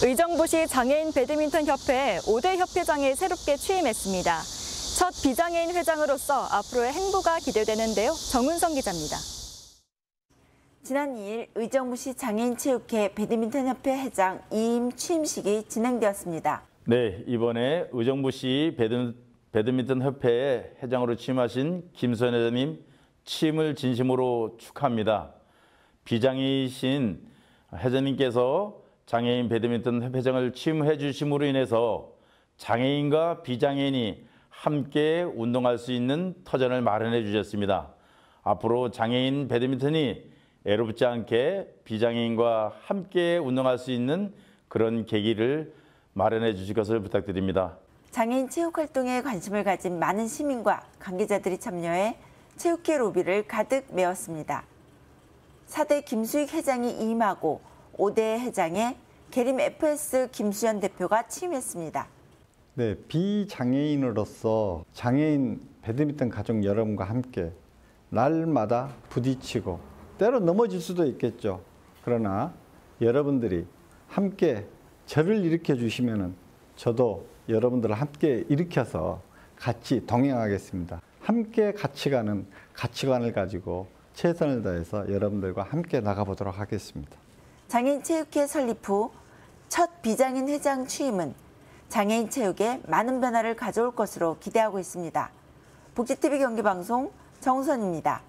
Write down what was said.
의정부시 장애인 배드민턴 협회 5대 협회장에 새롭게 취임했습니다. 첫 비장애인 회장으로서 앞으로의 행보가 기대되는데요. 정은성 기자입니다. 지난 2일 의정부시 장애인체육회 배드민턴협회 회장 이임 취임식이 진행되었습니다. 네, 이번에 의정부시 배드, 배드민턴 협회의 회장으로 취임하신 김선 회장님 취임을 진심으로 축하합니다. 비장애이신 회장님께서 장애인 배드민턴 협회장을 취임해 주심으로 인해서 장애인과 비장애인이 함께 운동할 수 있는 터전을 마련해 주셨습니다. 앞으로 장애인 배드민턴이 애롭지 않게 비장애인과 함께 운동할 수 있는 그런 계기를 마련해 주실 것을 부탁드립니다. 장애인 체육 활동에 관심을 가진 많은 시민과 관계자들이 참여해 체육계 로비를 가득 메웠습니다. 4대 김수익 회장이 임하고 5대 회장에 계림 FS 김수현 대표가 취임했습니다. 네, 비장애인으로서 장애인 배드민턴 가족 여러분과 함께 날마다 부딪히고 때로 넘어질 수도 있겠죠. 그러나 여러분들이 함께 저를 일으켜 주시면은 저도 여러분들을 함께 일으켜서 같이 동행하겠습니다. 함께 같이 가는 가치관을 가지고 최선을 다해서 여러분들과 함께 나가보도록 하겠습니다. 장애인 체육회 설립 후 첫 비장애인 회장 취임은 장애인 체육에 많은 변화를 가져올 것으로 기대하고 있습니다. 복지TV 경기방송 정선입니다.